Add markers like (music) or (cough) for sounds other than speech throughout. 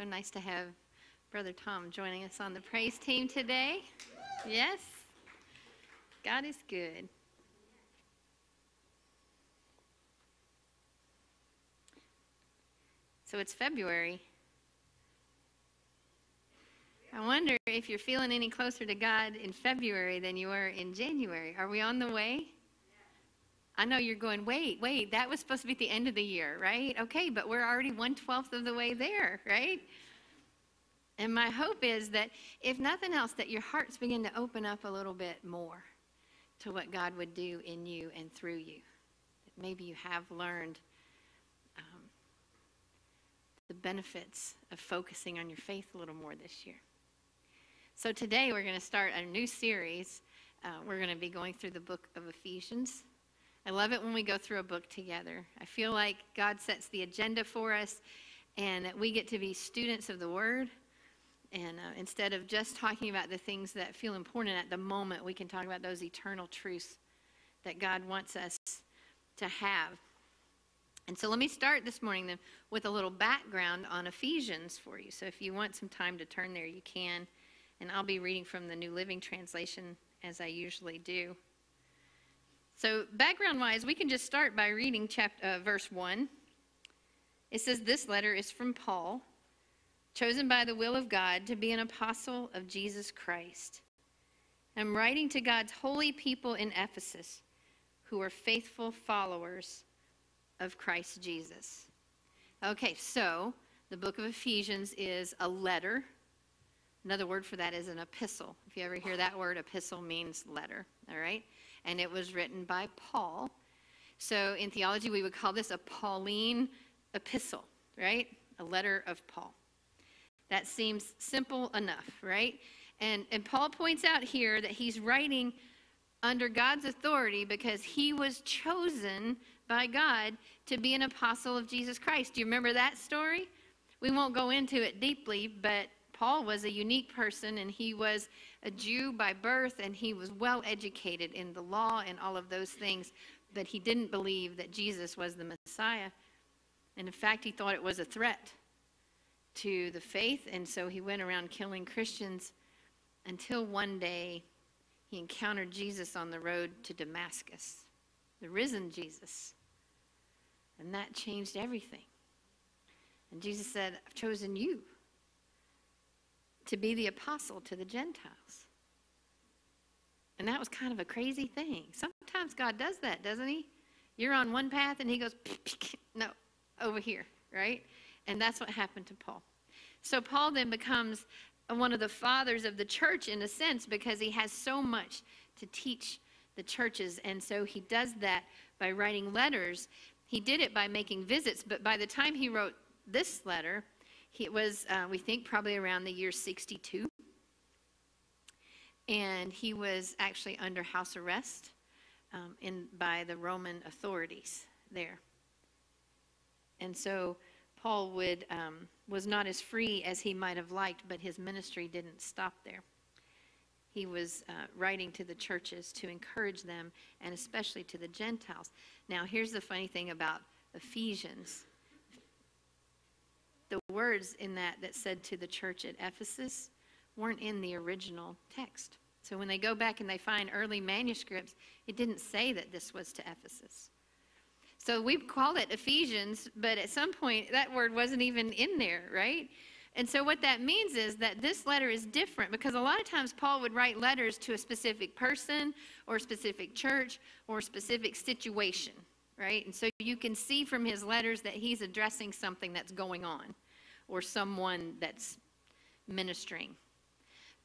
So nice to have Brother Tom joining us on the praise team today. Yes, God is good. So it's February. I wonder if you're feeling any closer to God in February than you were in January. Are we on the way? I know you're going, wait, wait, that was supposed to be at the end of the year, right? Okay, but we're already one twelfth of the way there, right? And my hope is that if nothing else, that your hearts begin to open up a little bit more to what God would do in you and through you. That maybe you have learned um, the benefits of focusing on your faith a little more this year. So today we're going to start a new series. Uh, we're going to be going through the book of Ephesians. I love it when we go through a book together. I feel like God sets the agenda for us and that we get to be students of the Word. And uh, instead of just talking about the things that feel important at the moment, we can talk about those eternal truths that God wants us to have. And so let me start this morning then with a little background on Ephesians for you. So if you want some time to turn there, you can. And I'll be reading from the New Living Translation as I usually do. So, background wise, we can just start by reading chapter, uh, verse 1. It says, This letter is from Paul, chosen by the will of God to be an apostle of Jesus Christ. I'm writing to God's holy people in Ephesus who are faithful followers of Christ Jesus. Okay, so the book of Ephesians is a letter Another word for that is an epistle. If you ever hear that word, epistle means letter, all right? And it was written by Paul. So in theology, we would call this a Pauline epistle, right? A letter of Paul. That seems simple enough, right? And, and Paul points out here that he's writing under God's authority because he was chosen by God to be an apostle of Jesus Christ. Do you remember that story? We won't go into it deeply, but Paul was a unique person and he was a Jew by birth and he was well educated in the law and all of those things, but he didn't believe that Jesus was the Messiah. And in fact, he thought it was a threat to the faith, and so he went around killing Christians until one day he encountered Jesus on the road to Damascus, the risen Jesus. And that changed everything. And Jesus said, I've chosen you to be the apostle to the Gentiles. And that was kind of a crazy thing. Sometimes God does that, doesn't He? You're on one path and He goes, (laughs) no, over here, right? And that's what happened to Paul. So Paul then becomes one of the fathers of the church in a sense because he has so much to teach the churches. And so he does that by writing letters. He did it by making visits, but by the time he wrote this letter, he was, uh, we think, probably around the year 62. And he was actually under house arrest um, in, by the Roman authorities there. And so Paul would, um, was not as free as he might have liked, but his ministry didn't stop there. He was uh, writing to the churches to encourage them, and especially to the Gentiles. Now, here's the funny thing about Ephesians the words in that that said to the church at Ephesus weren't in the original text. So when they go back and they find early manuscripts, it didn't say that this was to Ephesus. So we call it Ephesians, but at some point that word wasn't even in there, right? And so what that means is that this letter is different because a lot of times Paul would write letters to a specific person or a specific church or a specific situation right? And so you can see from his letters that he's addressing something that's going on or someone that's ministering.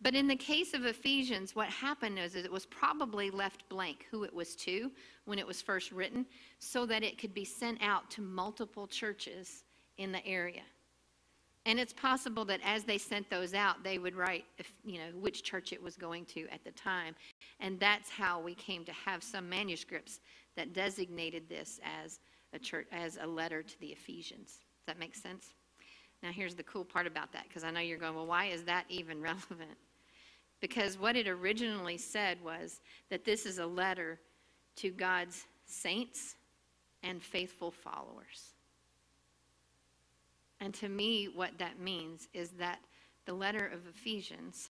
But in the case of Ephesians, what happened is, is it was probably left blank who it was to when it was first written so that it could be sent out to multiple churches in the area. And it's possible that as they sent those out, they would write, if, you know, which church it was going to at the time. And that's how we came to have some manuscripts that designated this as a church as a letter to the Ephesians. Does that make sense? Now here's the cool part about that because I know you're going, well, why is that even (laughs) relevant? Because what it originally said was that this is a letter to God's saints and faithful followers. And to me, what that means is that the letter of Ephesians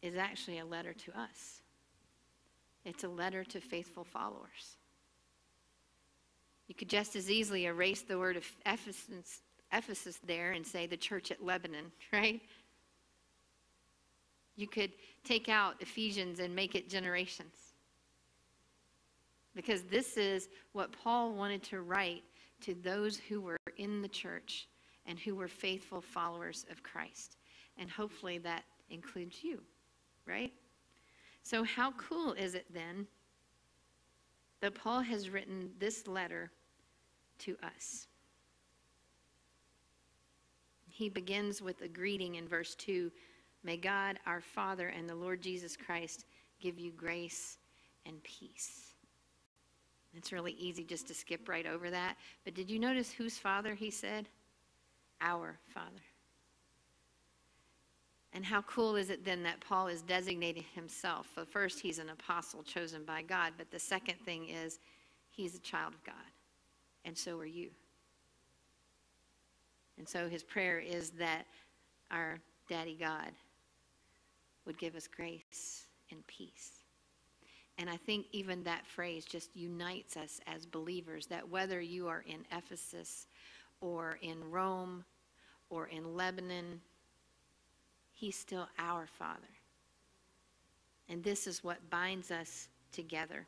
is actually a letter to us. It's a letter to faithful followers. You could just as easily erase the word of Ephesus, Ephesus there and say the church at Lebanon, (laughs) right? You could take out Ephesians and make it generations. Because this is what Paul wanted to write to those who were in the church and who were faithful followers of Christ. And hopefully that includes you, right? So, how cool is it then that Paul has written this letter to us? He begins with a greeting in verse 2 May God, our Father, and the Lord Jesus Christ give you grace and peace. It's really easy just to skip right over that. But did you notice whose father he said? Our Father. And how cool is it then that Paul is designating himself? First, he's an apostle chosen by God, but the second thing is he's a child of God, and so are you. And so his prayer is that our Daddy God would give us grace and peace. And I think even that phrase just unites us as believers that whether you are in Ephesus or in Rome or in Lebanon, He's still our Father. And this is what binds us together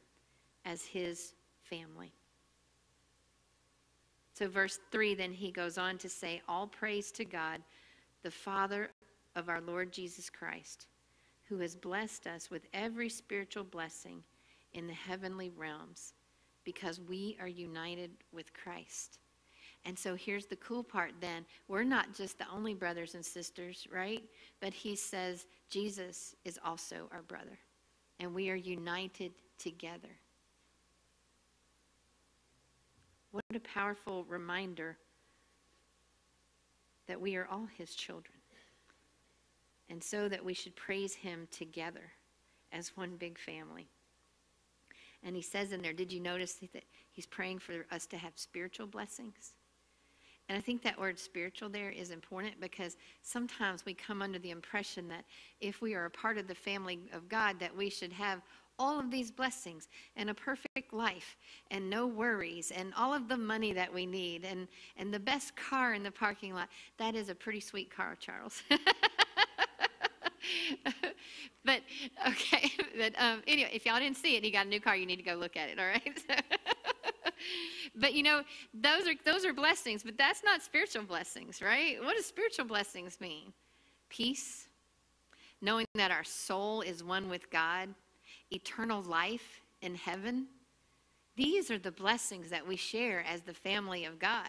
as His family. So, verse 3, then he goes on to say, All praise to God, the Father of our Lord Jesus Christ who has blessed us with every spiritual blessing in the heavenly realms because we are united with Christ. And so here's the cool part then. We're not just the only brothers and sisters, right? But he says Jesus is also our brother. And we are united together. What a powerful reminder that we are all his children and so that we should praise him together as one big family. And he says in there, did you notice that he's praying for us to have spiritual blessings? And I think that word spiritual there is important because sometimes we come under the impression that if we are a part of the family of God, that we should have all of these blessings and a perfect life and no worries and all of the money that we need and, and the best car in the parking lot. That is a pretty sweet car, Charles. (laughs) but okay, (laughs) but um, anyway, if y'all didn't see it, and you got a new car, you need to go look at it. All right. (laughs) but you know, those are those are blessings, but that's not spiritual blessings, right? What does spiritual blessings mean? Peace, knowing that our soul is one with God, eternal life in heaven. These are the blessings that we share as the family of God.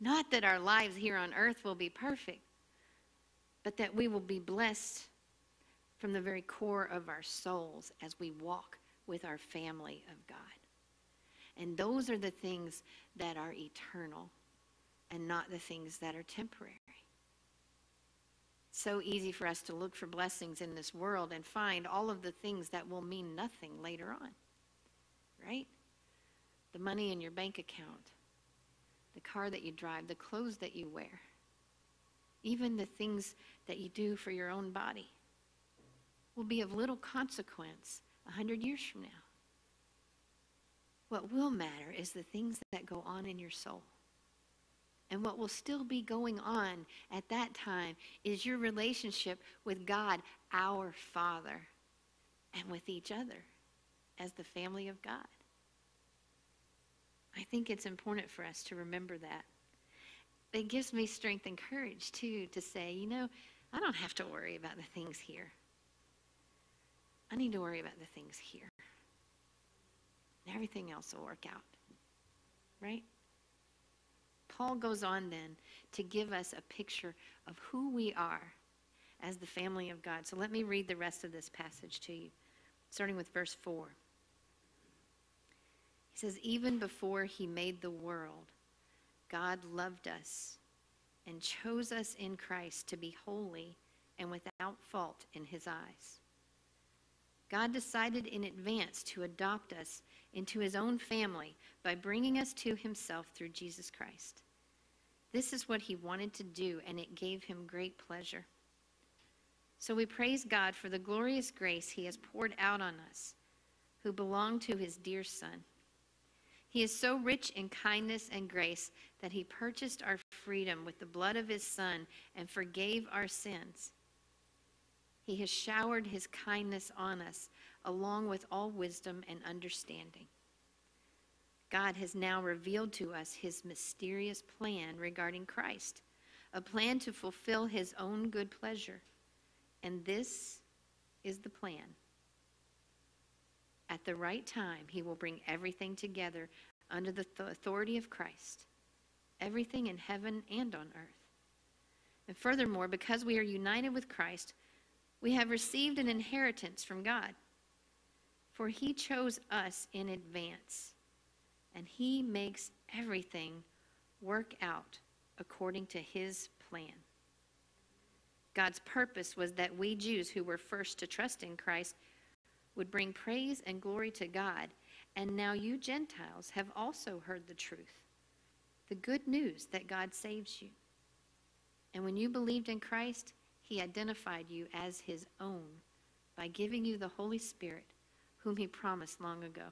Not that our lives here on earth will be perfect, but that we will be blessed from the very core of our souls as we walk with our family of God. And those are the things that are eternal and not the things that are temporary. So easy for us to look for blessings in this world and find all of the things that will mean nothing later on. Right? The money in your bank account, the car that you drive, the clothes that you wear, even the things that you do for your own body will be of little consequence a hundred years from now. What will matter is the things that go on in your soul. And what will still be going on at that time is your relationship with God, our Father, and with each other as the family of God. I think it's important for us to remember that. It gives me strength and courage, too, to say, you know, I don't have to worry about the things here. I need to worry about the things here. And everything else will work out. Right? Paul goes on then to give us a picture of who we are as the family of God. So let me read the rest of this passage to you, starting with verse 4. He says, Even before he made the world, God loved us and chose us in Christ to be holy and without fault in his eyes. God decided in advance to adopt us into his own family by bringing us to himself through Jesus Christ. This is what he wanted to do, and it gave him great pleasure. So we praise God for the glorious grace he has poured out on us who belong to his dear Son. He is so rich in kindness and grace that he purchased our freedom with the blood of his Son and forgave our sins. He has showered his kindness on us, along with all wisdom and understanding. God has now revealed to us his mysterious plan regarding Christ, a plan to fulfill his own good pleasure. And this is the plan. At the right time, he will bring everything together under the authority of Christ, everything in heaven and on earth. And furthermore, because we are united with Christ, we have received an inheritance from God. For he chose us in advance, and he makes everything work out according to his plan. God's purpose was that we Jews who were first to trust in Christ would bring praise and glory to God. And now you Gentiles have also heard the truth the good news that God saves you. And when you believed in Christ, he identified you as his own by giving you the Holy Spirit, whom he promised long ago.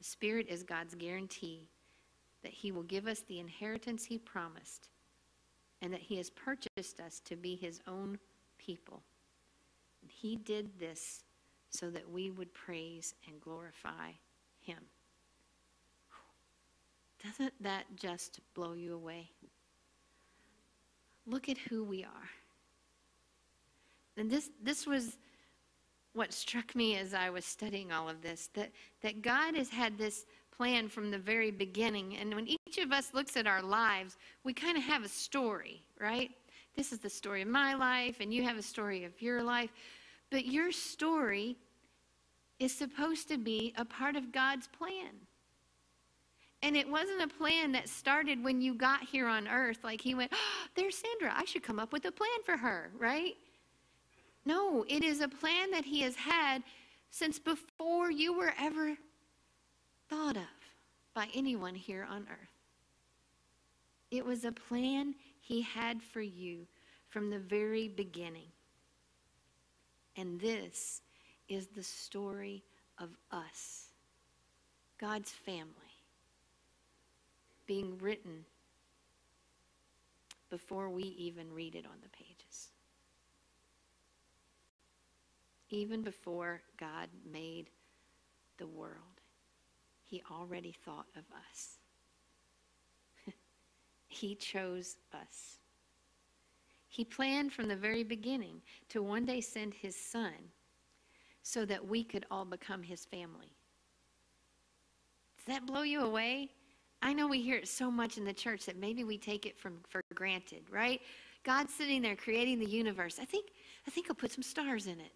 The Spirit is God's guarantee that he will give us the inheritance he promised and that he has purchased us to be his own people. And he did this so that we would praise and glorify him. Doesn't that just blow you away? Look at who we are. And this, this was what struck me as I was studying all of this that, that God has had this plan from the very beginning. And when each of us looks at our lives, we kind of have a story, right? This is the story of my life, and you have a story of your life. But your story is supposed to be a part of God's plan. And it wasn't a plan that started when you got here on earth. Like he went, oh, there's Sandra. I should come up with a plan for her, right? No, it is a plan that he has had since before you were ever thought of by anyone here on earth. It was a plan he had for you from the very beginning. And this is the story of us, God's family, being written before we even read it on the pages. Even before God made the world, He already thought of us. (laughs) he chose us. He planned from the very beginning to one day send His Son so that we could all become his family. Does that blow you away? I know we hear it so much in the church that maybe we take it from, for granted, right? God's sitting there creating the universe. I think, I think I'll put some stars in it,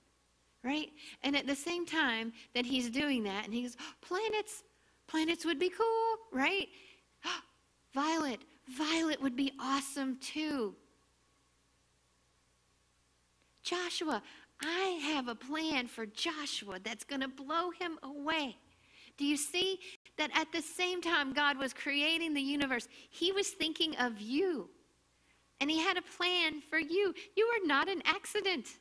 right? And at the same time that he's doing that, and he goes, planets, planets would be cool, right? (gasps) Violet, Violet would be awesome too. Joshua, I have a plan for Joshua that's going to blow him away. Do you see that at the same time God was creating the universe, he was thinking of you. And he had a plan for you. You are not an accident.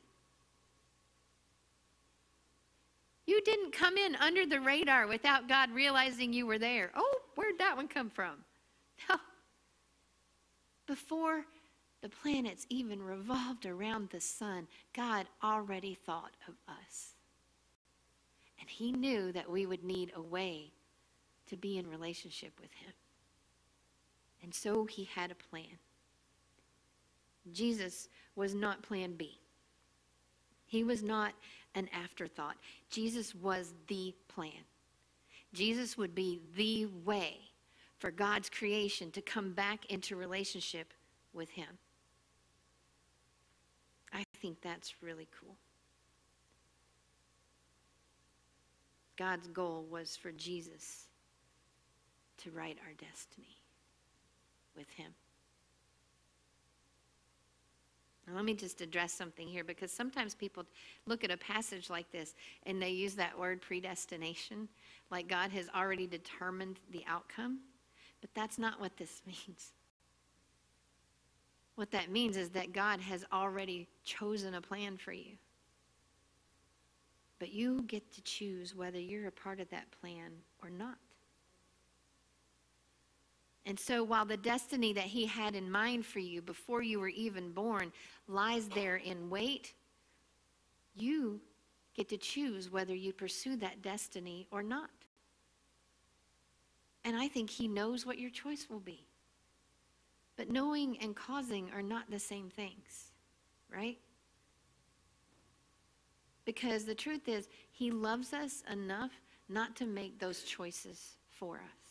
You didn't come in under the radar without God realizing you were there. Oh, where'd that one come from? (laughs) No. Before the planets even revolved around the sun, God already thought of us. And He knew that we would need a way to be in relationship with Him. And so He had a plan. Jesus was not plan B. He was not an afterthought. Jesus was the plan. Jesus would be the way for God's creation to come back into relationship with Him. I think that's really cool. God's goal was for Jesus to write our destiny with Him. Now, let me just address something here because sometimes people look at a passage like this and they use that word predestination, like God has already determined the outcome. But that's not what this (laughs) means. What that means is that God has already chosen a plan for you. But you get to choose whether you're a part of that plan or not. And so, while the destiny that He had in mind for you before you were even born lies there in wait, you get to choose whether you pursue that destiny or not. And I think He knows what your choice will be. But knowing and causing are not the same things, right? Because the truth is, He loves us enough not to make those choices for us.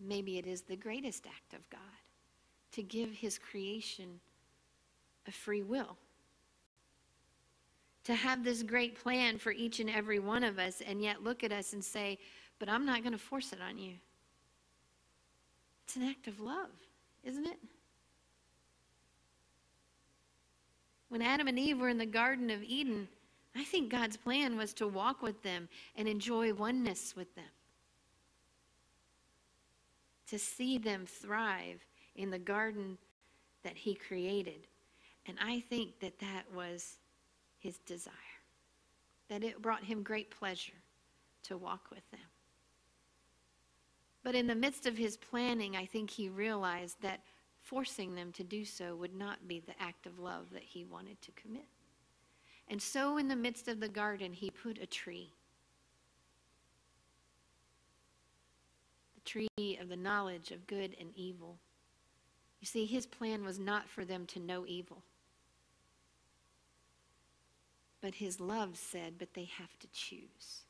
Maybe it is the greatest act of God to give His creation a free will. To have this great plan for each and every one of us, and yet look at us and say, But I'm not going to force it on you. It's an act of love, isn't it? When Adam and Eve were in the Garden of Eden, I think God's plan was to walk with them and enjoy oneness with them. To see them thrive in the garden that He created. And I think that that was His desire, that it brought Him great pleasure to walk with them. But in the midst of His planning, I think He realized that forcing them to do so would not be the act of love that he wanted to commit. And so, in the midst of the garden, he put a tree. Tree of the knowledge of good and evil. You see, his plan was not for them to know evil. But his love said, but they have to choose.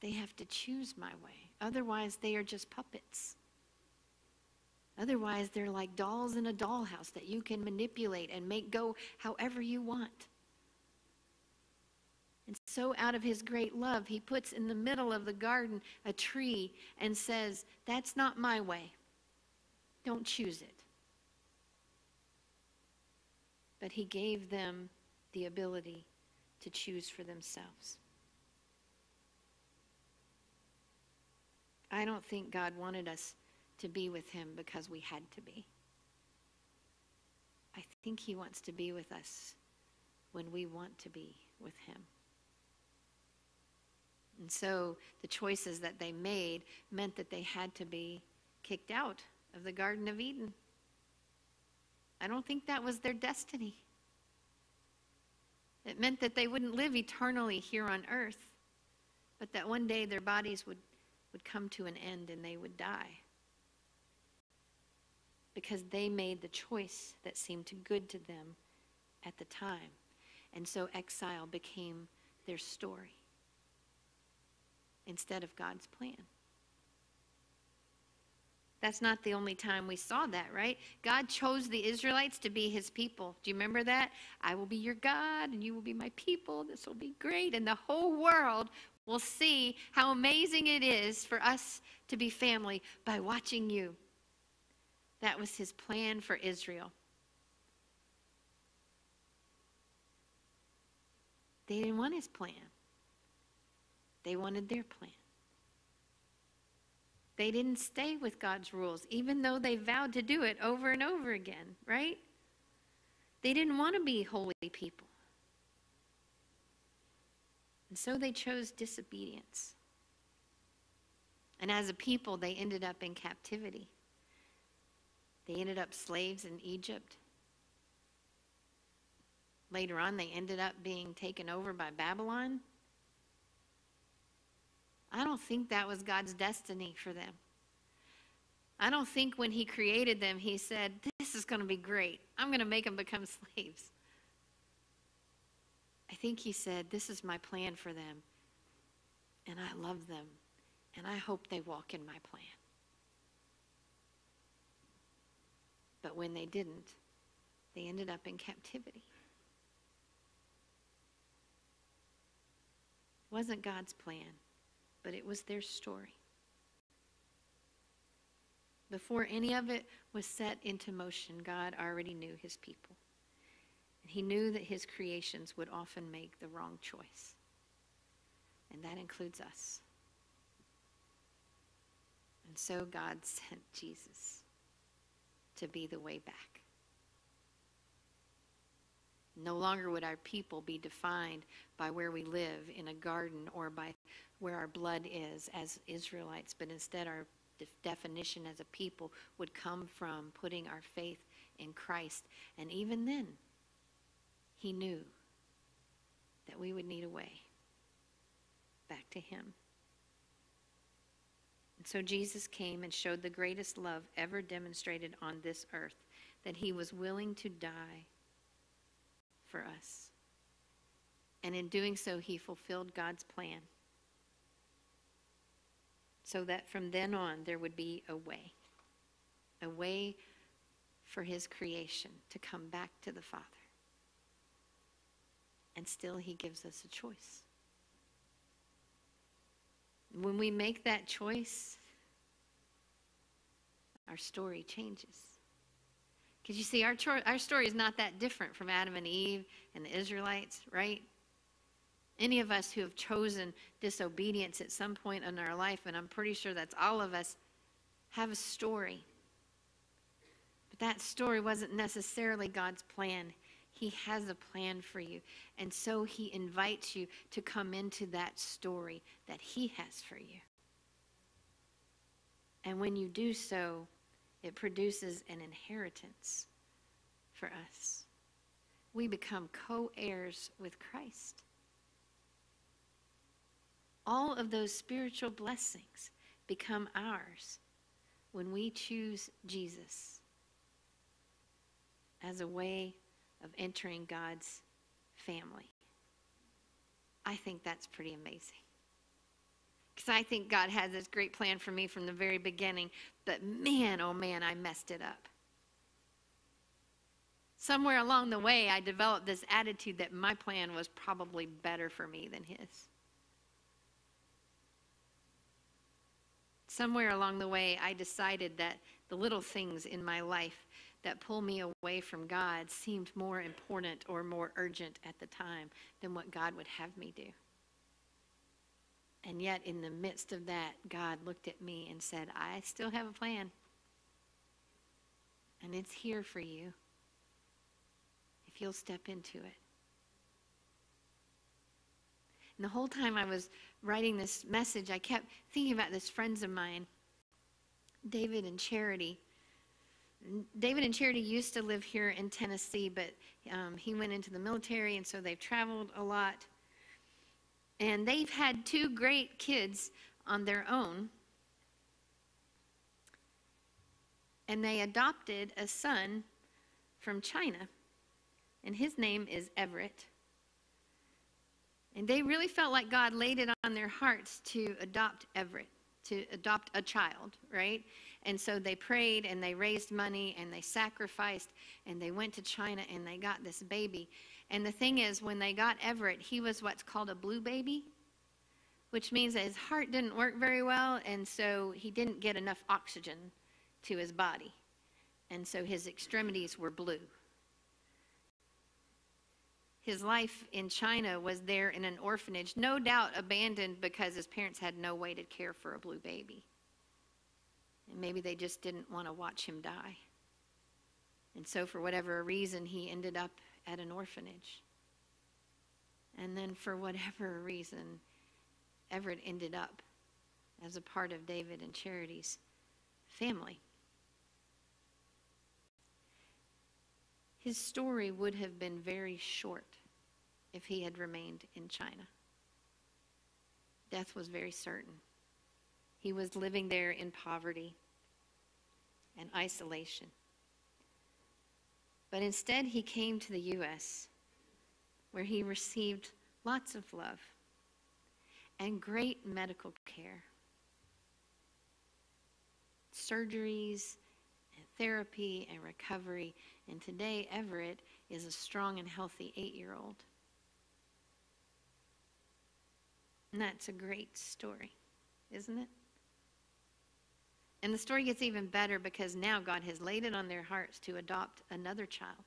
They have to choose my way. Otherwise, they are just puppets. Otherwise, they're like dolls in a dollhouse that you can manipulate and make go however you want. And so, out of his great love, he puts in the middle of the garden a tree and says, That's not my way. Don't choose it. But he gave them the ability to choose for themselves. I don't think God wanted us to be with him because we had to be. I think he wants to be with us when we want to be with him. And so the choices that they made meant that they had to be kicked out of the Garden of Eden. I don't think that was their destiny. It meant that they wouldn't live eternally here on earth, but that one day their bodies would, would come to an end and they would die because they made the choice that seemed good to them at the time. And so exile became their story instead of God's plan. That's not the only time we saw that, right? God chose the Israelites to be his people. Do you remember that? I will be your God and you will be my people. This will be great. And the whole world will see how amazing it is for us to be family by watching you. That was his plan for Israel. They didn't want his plan, they wanted their plan. They didn't stay with God's rules, even though they vowed to do it over and over again, right? They didn't want to be holy people. And so they chose disobedience. And as a people, they ended up in captivity. They ended up slaves in Egypt. Later on, they ended up being taken over by Babylon. I don't think that was God's destiny for them. I don't think when He created them, He said, This is going to be great. I'm going to make them become (laughs) slaves. I think He said, This is my plan for them, and I love them, and I hope they walk in my plan. But when they didn't, they ended up in captivity. It wasn't God's plan, but it was their story. Before any of it was set into motion, God already knew his people. And he knew that his creations would often make the wrong choice. And that includes us. And so God sent Jesus to be the way back. No longer would our people be defined by where we live in a garden or by where our blood is as Israelites, but instead our definition as a people would come from putting our faith in Christ. And even then, he knew that we would need a way back to him. And so Jesus came and showed the greatest love ever demonstrated on this earth that he was willing to die for us. And in doing so, he fulfilled God's plan so that from then on there would be a way, a way for his creation to come back to the Father. And still, he gives us a choice. When we make that choice, our story changes. Because you see, our, our story is not that different from Adam and Eve and the Israelites, right? Any of us who have chosen disobedience at some point in our life, and I'm pretty sure that's all of us, have a story. But that story wasn't necessarily God's plan. He has a plan for you. And so he invites you to come into that story that he has for you. And when you do so, it produces an inheritance for us. We become co heirs with Christ all of those spiritual blessings become ours when we choose Jesus as a way of entering God's family. I think that's pretty amazing. Because I think God had this great plan for me from the very beginning, but man, oh man, I messed it up. Somewhere along the way, I developed this attitude that my plan was probably better for me than his. Somewhere along the way, I decided that the little things in my life that pull me away from God seemed more important or more urgent at the time than what God would have me do. And yet, in the midst of that, God looked at me and said, I still have a plan. And it's here for you if you'll step into it. And the whole time I was writing this message, I kept thinking about this friends of mine, David and Charity. David and Charity used to live here in Tennessee, but um, he went into the military, and so they've traveled a lot. And they've had two great kids on their own. And they adopted a son from China, and his name is Everett. And they really felt like God laid it on their hearts to adopt Everett, to adopt a child, right? And so they prayed and they raised money and they sacrificed and they went to China and they got this baby. And the thing is, when they got Everett, he was what's called a blue baby, which means that his heart didn't work very well, and so he didn't get enough oxygen to his body. And so his extremities were blue. His life in China was there in an orphanage, no doubt abandoned because his parents had no way to care for a blue baby. And maybe they just didn't want to watch him die. And so, for whatever reason, he ended up at an orphanage. And then, for whatever (laughs) reason, Everett ended up as a part of David and Charity's family. His story would have been very short if he had remained in China. Death was very certain. He was living there in poverty and isolation. But instead, he came to the U.S., where he received lots of love and great medical care, surgeries, and therapy, and recovery. And today, Everett is a strong and healthy eight year old. And that's a great story, isn't it? And the story gets even better because now God has laid it on their hearts to adopt another child.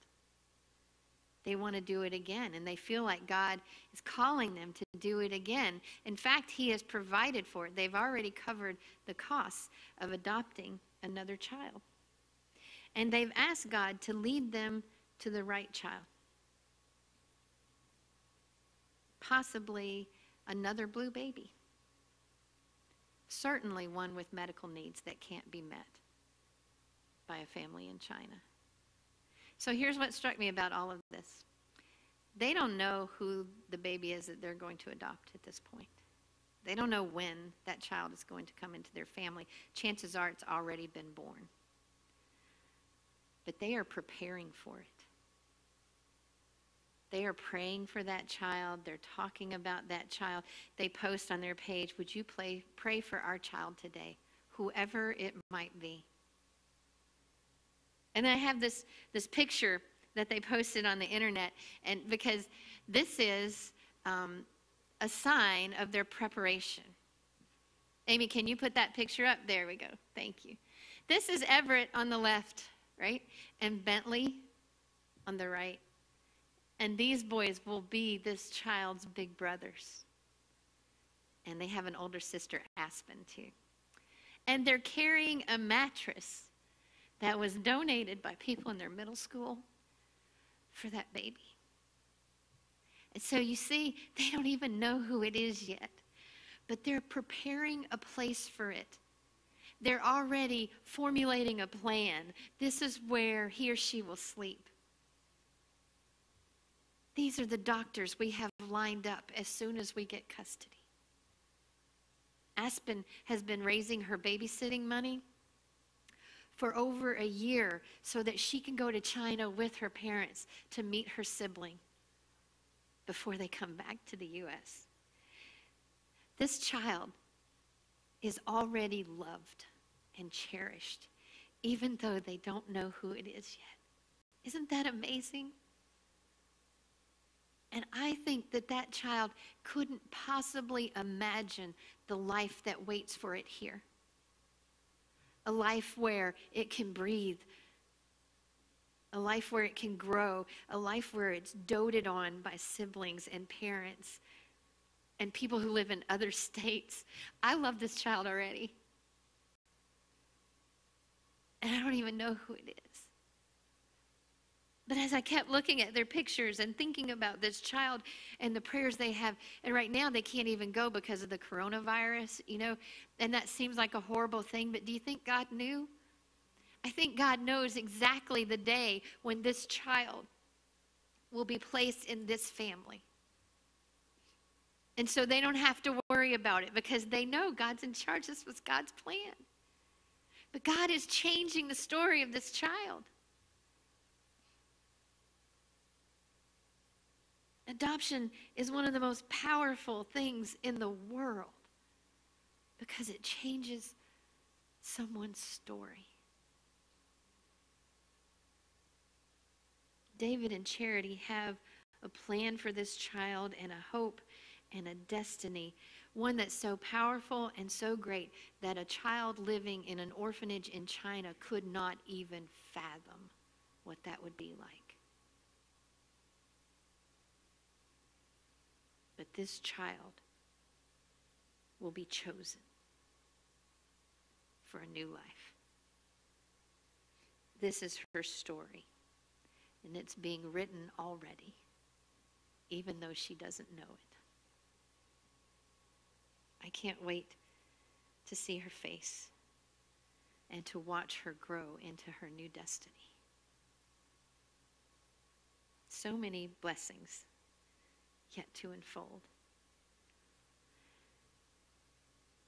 They want to do it again, and they feel like God is calling them to do it again. In fact, He has provided for it. They've already covered the costs of adopting another child. And they've asked God to lead them to the right child. Possibly another blue baby. Certainly one with medical needs that can't be met by a family in China. So here's what struck me about all of this they don't know who the baby is that they're going to adopt at this point. They don't know when that child is going to come into their family. Chances are it's already been born. But they are preparing for it. They are praying for that child. They're talking about that child. They post on their page, Would you play, pray for our child today, whoever it might be? And I have this, this picture that they posted on the internet, and because this is um, a sign of their preparation. Amy, can you put that picture up? There we go. Thank you. This is Everett on the left, right? And Bentley on the right. And these boys will be this child's big brothers. And they have an older sister, Aspen, too. And they're carrying a mattress that was donated by people in their middle school for that baby. And so you see, they don't even know who it is yet, but they're preparing a place for it. They're already formulating a plan. This is where he or she will sleep. These are the doctors we have lined up as soon as we get custody. Aspen has been raising her babysitting money for over a year so that she can go to China with her parents to meet her sibling before they come back to the U.S. This child is already loved and cherished, even though they don't know who it is yet. Isn't that amazing? And I think that that child couldn't possibly imagine the life that waits for it here. A life where it can breathe, a life where it can grow, a life where it's doted on by siblings and parents and people who live in other (laughs) states. I love this child already. And I don't even know who it is. But as I kept looking at their pictures and thinking about this child and the prayers they have, and right now they can't even go because of the coronavirus, you know, and that seems like a horrible thing, but do you think God knew? I think God knows exactly the day when this child will be placed in this family. And so they don't have to worry about it because they know God's in charge. This was God's plan. But God is changing the story of this child. Adoption is one of the most powerful things in the world because it changes someone's story. David and Charity have a plan for this child and a hope and a destiny, one that's so powerful and so great that a child living in an orphanage in China could not even fathom what that would be like. But this child will be chosen for a new life. This is her story, and it's being written already, even though she doesn't know it. I can't wait to see her face and to watch her grow into her new destiny. So many blessings yet to unfold.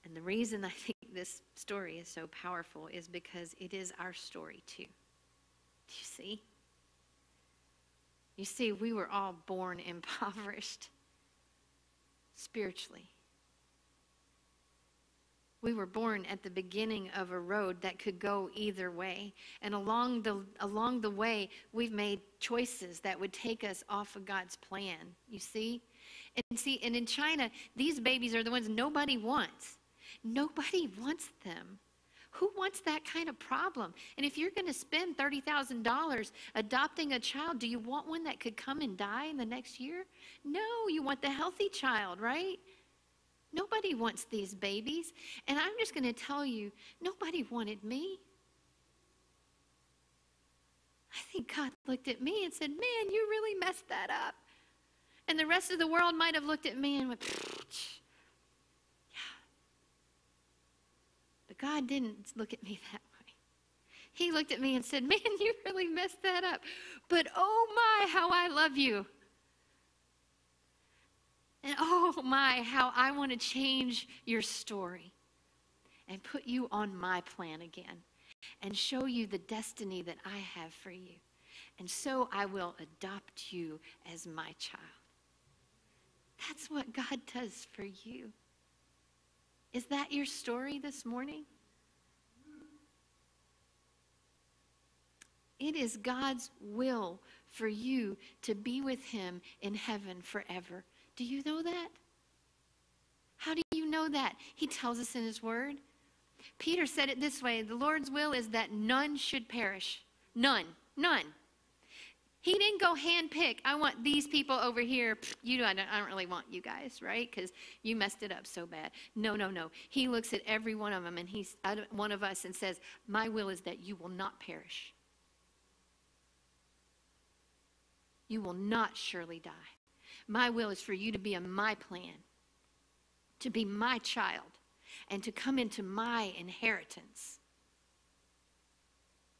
And the reason I (laughs) think this story is so powerful is because it is our story too. Do you see? You see, we were all born (laughs) impoverished spiritually. We were born at the beginning of a road that could go either way. And along the, along the way, we've made choices that would take us off of God's plan. You see? And see, and in China, these babies are the ones nobody wants. Nobody wants them. Who wants that kind of problem? And if you're going to spend $30,000 adopting a child, do you want one that could come and die in the next year? No, you want the healthy child, right? Nobody wants these babies. And I'm just going to tell you, nobody wanted me. I think God looked at me and said, Man, you really messed that up. And the rest of the world might have looked at me and went, Yeah. But God didn't look at me (laughs) that way. He looked at me and said, Man, you really messed that up. But oh my, how I love you. And oh my, how I want to change your story and put you on my plan again and show you the destiny that I have for you. And so I will adopt you as my child. That's what God does for you. Is that your story this morning? It is God's will for you to be with Him in heaven forever. Do you know that? How do you know that? He tells us in His Word. Peter said it this way The Lord's will is that none should perish. None. None. He didn't go handpick. I want these people over here. You don't, I don't really want you guys, right? Because you messed it up so bad. No, no, no. He looks at every one of them and he's uh, one of us and says, My will is that you will not perish. You will not surely die. My will is for you to be in my plan, to be my child and to come into my inheritance.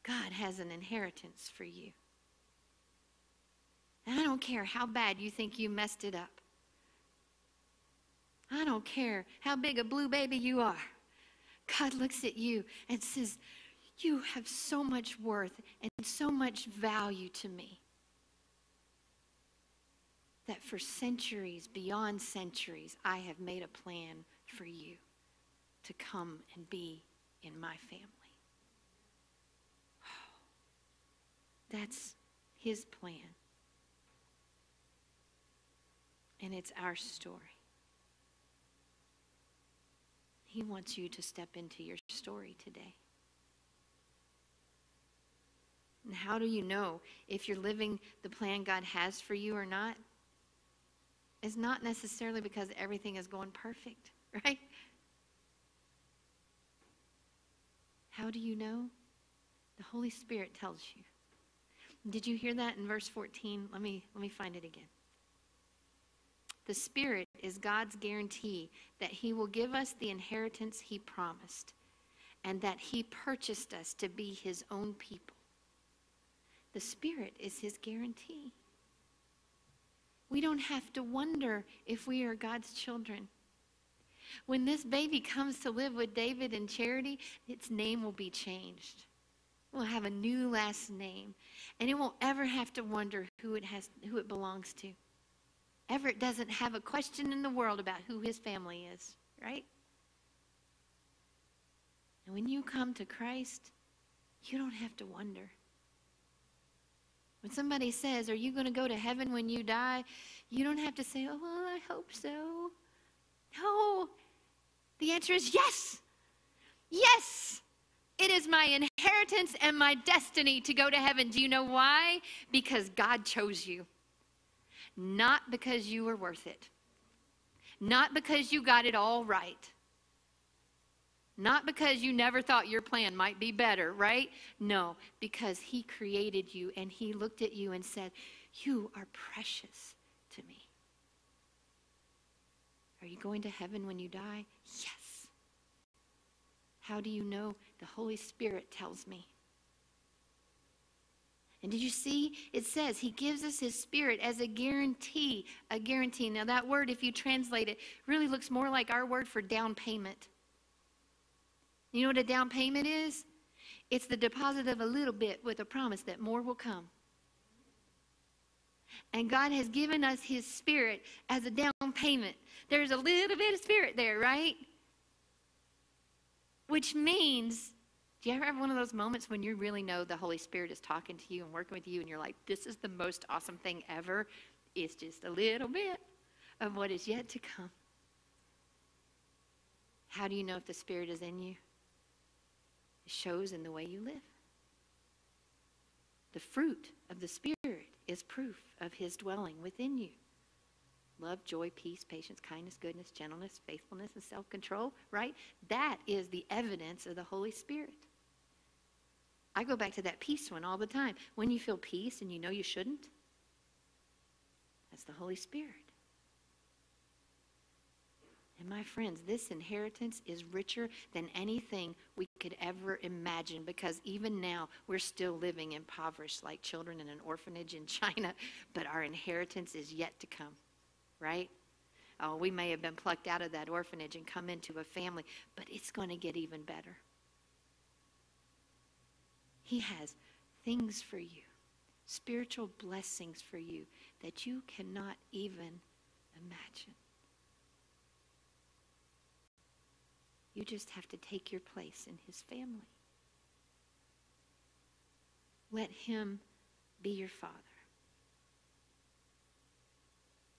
God has an inheritance for you. And I don't care how bad you think you messed it up. I don't care how big a blue baby you are. God looks at you and says, You have so much worth and so much value to me that for centuries, beyond centuries, I have made a plan for you to come and be in my family. (sighs) That's his plan. And it's our story. He wants you to step into your story today. And how do you know if you're living the plan God has for you or not? It's not necessarily because everything is going perfect, (laughs) right? How do you know? The Holy Spirit tells you. Did you hear that in verse 14? Let me, let me find it again. The Spirit is God's guarantee that He will give us the inheritance He promised and that He purchased us to be His own people. The Spirit is His guarantee. We don't have to wonder if we are God's children. When this baby comes to live with David and Charity, its name will be changed. We'll have a new last name, and it won't ever have to wonder who it has, who it belongs to. Everett doesn't have a question in the world about who his family is, right? And when you come to Christ, you don't have to wonder. When somebody says, Are you going to go to heaven when you die? You don't have to say, Oh, well, I hope so. No. The answer is yes. Yes. It is my inheritance and my destiny to go to heaven. Do you know why? Because God chose you. Not because you were worth it. Not because you got it all right. Not because you never thought your plan might be better, right? No, because He created you and He looked at you and said, You are precious to me. Are you going to heaven when you die? Yes. How do you know? The Holy Spirit tells me. And did you see? It says he gives us his spirit as a guarantee. A guarantee. Now, that word, if you translate it, really looks more like our word for down payment. You know what a down payment is? It's the deposit of a little bit with a promise that more will come. And God has given us His Spirit as a down payment. There's a little bit of Spirit there, right? Which means, do you ever have one of those moments when you really know the Holy Spirit is talking to you and working with you, and you're like, this is the most awesome thing ever? It's just a little bit of what is yet to come. How do you know if the Spirit is in you? It shows in the way you live. The fruit of the Spirit is proof of his dwelling within you. Love, joy, peace, patience, kindness, goodness, gentleness, faithfulness, and self control, right? That is the evidence of the Holy Spirit. I go back to that peace one all the time. When you feel peace and you know you shouldn't, that's the Holy Spirit. And my friends, this inheritance is richer than anything we could ever imagine because even now we're still living impoverished like children in an orphanage in (laughs) China, but our inheritance is yet to come, right? Oh, we may have been plucked out of that orphanage and come into a family, but it's going to get even better. He has things for you, spiritual blessings for you that you cannot even imagine. You just have to take your place in his family. Let him be your father.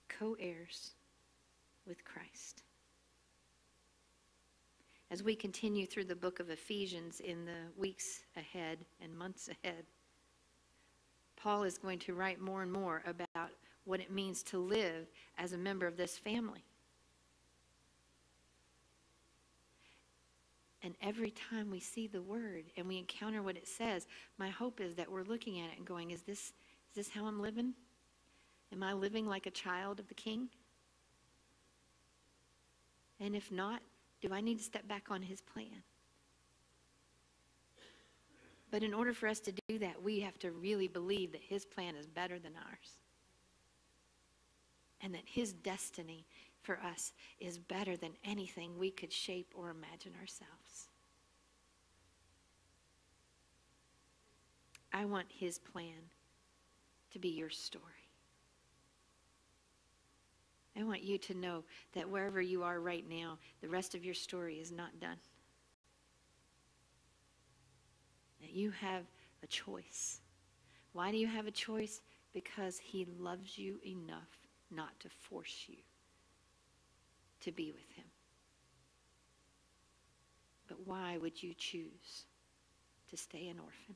Co heirs with Christ. As we continue through the book of Ephesians in the weeks ahead and months ahead, Paul is going to write more and more about what it means to live as a member of this family. And every time we see the word and we encounter what it says, my hope is that we're looking at it and going, is this, is this how I'm living? Am I living like a child of the king? And if not, do I need to step back on his plan? But in order for us to do that, we have to really believe that his plan is better than ours. And that his destiny for us is better than anything we could shape or imagine ourselves. I want his plan to be your story. I want you to know that wherever you are right now, the rest of your story is not done. That you have a choice. Why do you have a choice? Because he loves you enough not to force you to be with him. But why would you choose to stay an orphan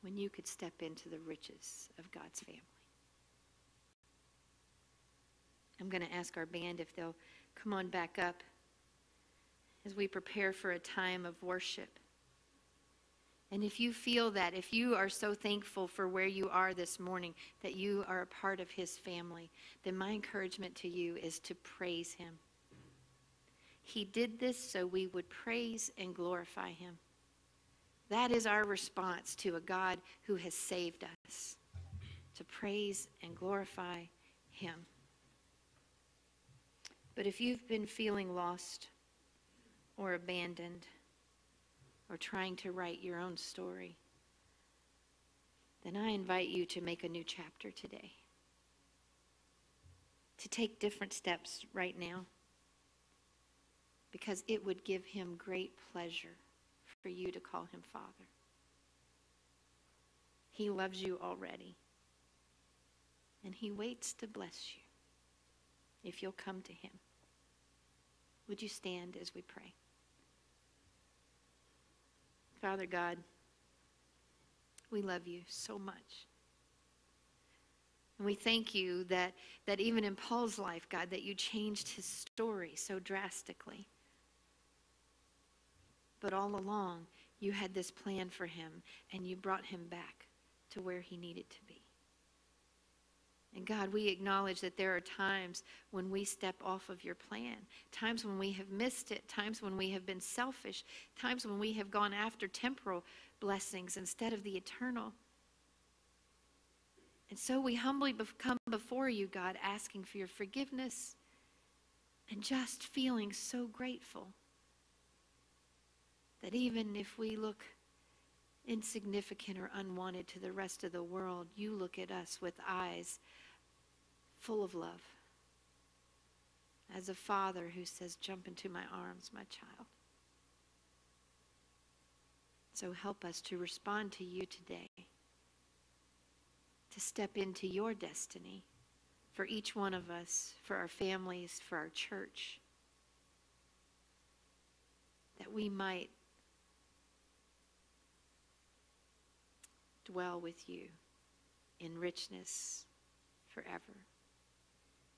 when you could step into the riches of God's family? I'm going to ask our band if they'll come on back up as we prepare for a time of worship. And if you feel that, if you are so thankful for where you are this morning, that you are a part of His family, then my encouragement to you is to praise Him. He did this so we would praise and glorify Him. That is our response to a God who has saved us, to praise and glorify Him. But if you've been feeling lost or abandoned or trying to write your own story, then I invite you to make a new chapter today. To take different steps right now. Because it would give him great pleasure for you to call him Father. He loves you already. And he waits to bless you if you'll come to him. Would you stand as we pray? Father God, we love you so much. And we thank you that, that even in Paul's life, God, that you changed his story so drastically. But all along, you had this plan for him, and you brought him back to where he needed to be. And God, we acknowledge that there are times when we step off of your plan, times when we have missed it, times when we have been selfish, times when we have gone after temporal blessings instead of the eternal. And so we humbly come before you, God, asking for your forgiveness and just feeling so grateful that even if we look insignificant or unwanted to the rest of the world, you look at us with eyes full of love. As a father who says, Jump into my arms, my child. So help us to respond to you today, to step into your destiny for each one of us, for our families, for our church, that we might dwell with you in richness forever.